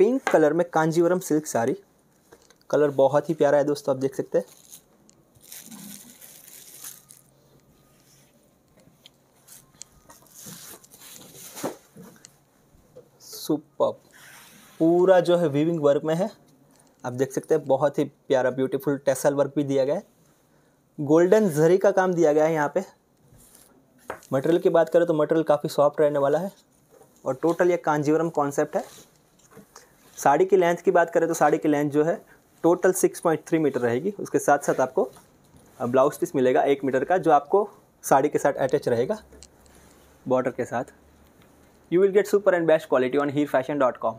Pink colour में Kanjeevaram silk sari. Colour बहुत ही प्यारा है दोस्तों, आप देख सकते हैं। सुपर। पूरा जो है वीविंग वर्क में है। आप देख सकते हैं, बहुत ही प्यारा ब्यूटीफुल टेसल वर्क भी दिया गया है। गोल्डन जरी का काम दिया गया है यहाँ पे। मटेरियल की बात करें तो मटेरियल काफ़ी सॉफ्ट रहने वाला है। और टोटल ये कांजीवरम कॉन्सेप्ट है। साड़ी की लेंथ की बात करें तो साड़ी की लेंथ जो है टोटल 6.3 मीटर रहेगी। उसके साथ साथ आपको ब्लाउज पीस मिलेगा एक मीटर का, जो आपको साड़ी के साथ अटैच रहेगा बॉर्डर के साथ। You will get super and best quality on Heer fashion dot com